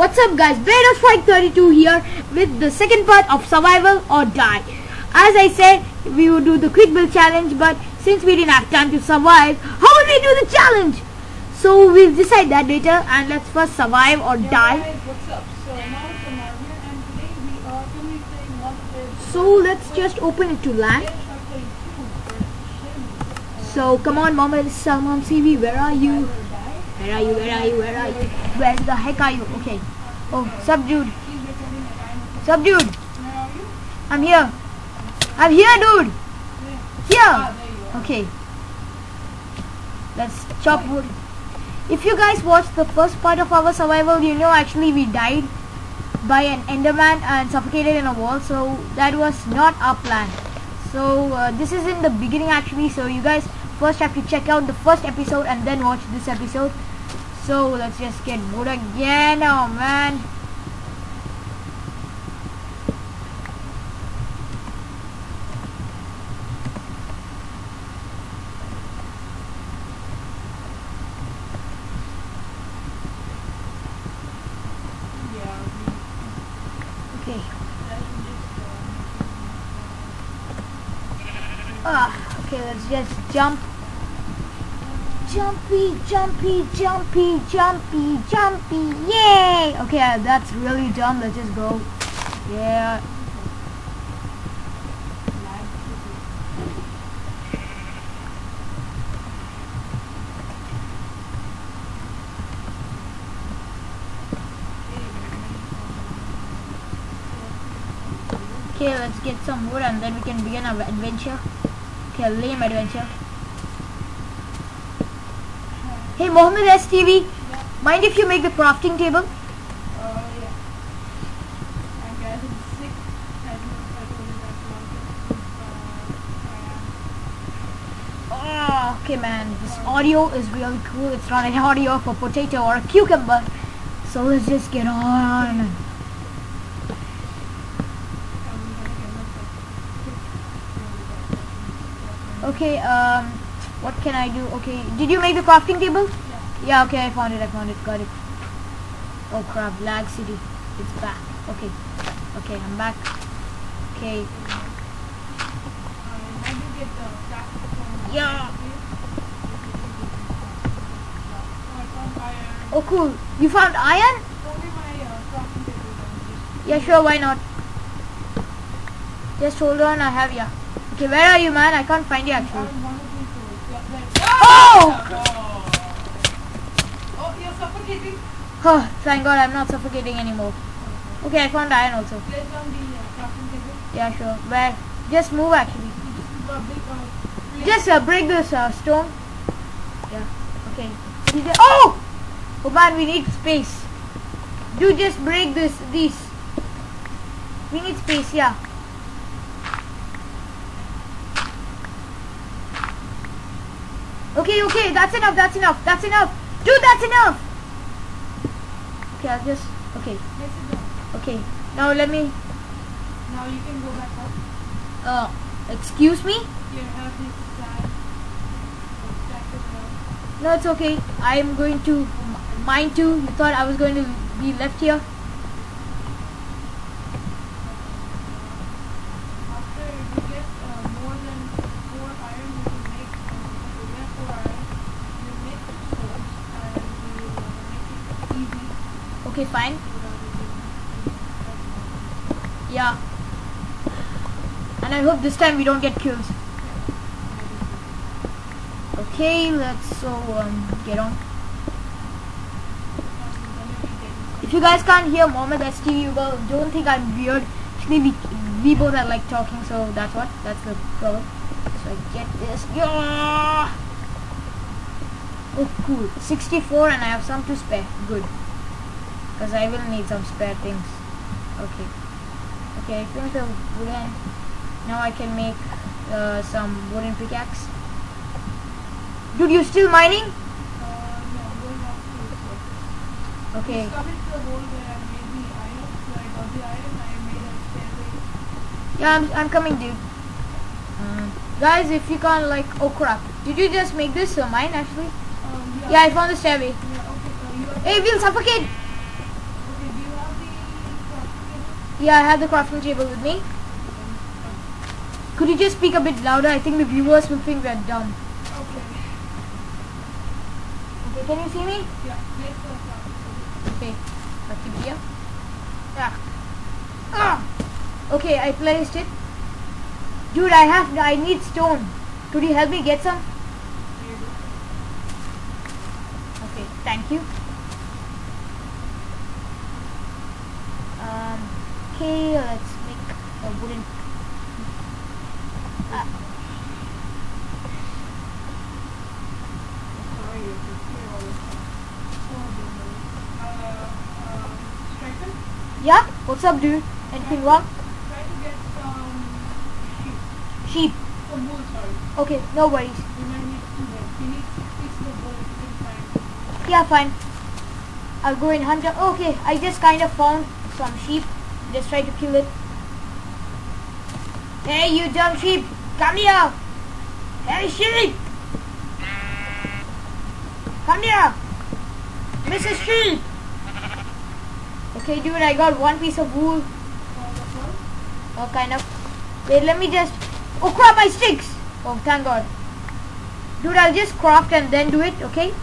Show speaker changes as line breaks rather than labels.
What's up guys, Beta Strike 32 here with the second part of Survival or Die. As I said, we would do the quick build challenge but since we didn't have time to survive, how would we do the challenge? So we'll decide that later and let's first survive or
Yeah,
die.
guys, what's up? So now it's Amalia and today we are going to be playing one
So let's just open it to land.
Yes, I'm playing two versions.
So come on Mohammed Salman TV, where are you? Where are you, where are you, where are you? Where the heck are you? Okay. Oh,
are you?
I'm here. I'm here dude, here. Okay. Let's chop wood. If you guys watched the first part of our survival, you know actually we died by an enderman and suffocated in a wall. So that was not our plan. So uh, this is in the beginning actually. So you guys first have to check out the first episode and then watch this episode. So let's just get wood again. Oh man. Okay. Ah, okay, let's just jump. Jumpy, jumpy, jumpy, jumpy, jumpy, yay! Okay, uh, that's really dumb, let's just go. Yeah, okay, let's get some wood and then we can begin our adventure. Okay, lame adventure. Hey, Mohammed STV, mind if you make the crafting table?
Yeah.
Oh, okay man, this audio is really cool. It's not an audio for potato or a cucumber. So let's just get on. Okay, um, what can I do? Okay, did you make the crafting table?
Yeah.
Yeah, okay, I found it, I found it, got it. Oh crap, lag city, it's back. Okay, okay, I'm back. Okay, Yeah.
Oh,
cool, you found iron? Yeah, sure, why not? Just hold on, I have ya. Okay, where are you man? I can't find you actually.
found one of these tools. Yeah, there.
Oh!
Oh! You're suffocating.
Oh, thank god I'm not suffocating anymore. Okay, I found iron also. Yeah, sure. Where? Just move actually. Just uh, break this uh, stone. Yeah. Okay. Oh! Oh man, we need space. Do just break this. These. We need space. Yeah. Okay. Okay. That's enough. That's enough. That's enough. Dude, that's enough. Okay. I'll just. Okay. Okay. Now let me.
Now you can go back up.
Uh. Excuse me.
You have this side. uh, stack.
No, it's okay. I'm going to mine too. You thought I was going to be left here?
After you get uh, more than four iron, you can make, uh, okay, we have four iron, you make swords and you uh, make it easy
Okay, fine. Yeah. And I hope this time we don't get killed. Okay, let's so um get on. If you guys can't hear Mohammed STV, you go- don't think I'm weird. Actually, we, we both are like talking, so that's what. That's the problem. So I get this. Yeah. Oh, cool. 64 and I have some to spare. Good. Because I will need some spare things. Okay. Okay, I finished the wooden. Now I can make uh, some wooden pickaxe. Dude, you still mining?
Uh, no, I'm going off to the surface.
Okay.
Discovered the hole where I made the iron, so I got the iron, I made a stairway.
Yeah, I'm, I'm coming, dude. Um, guys, if you can't like, oh crap, did you just make this uh, mine actually?
Um,
Yeah, I found the stairway.
Yeah, okay, uh,
Hey, we'll suffocate.
okay,
Yeah, I have the crafting table with me. Could you just speak a bit louder? I think the viewers will think we're dumb.
Okay.
Okay, can you see me?
Yeah. Place the crafting
Okay, I'll keep here. Yeah. Ah. Okay, I placed it. Dude, I have, I need stone. Could you help me get some?
table. Here you go.
Okay, thank you. Um, okay, let's make a wooden. Uh,
Sorry, you can hear all this stuff. Horrible noise. Uh, um, Striker,
yeah, what's up, dude? Anything wrong?
try to get some sheep.
Sheep.
Some wool, sorry.
Okay, no worries.
You might need two heads. You need six pieces of wool if you can find.
Yeah, fine. I'll go in hunter. Okay, I just kind of found some sheep. Just try to kill it. Hey, you dumb sheep! Come here! Hey, sheep! Come here! Mrs. Sheep! Okay, dude, I got one piece of wool. Oh, kind of. Wait, let me just... Oh crap, my sticks! Oh, thank God. Dude, I'll just craft and then do it, okay?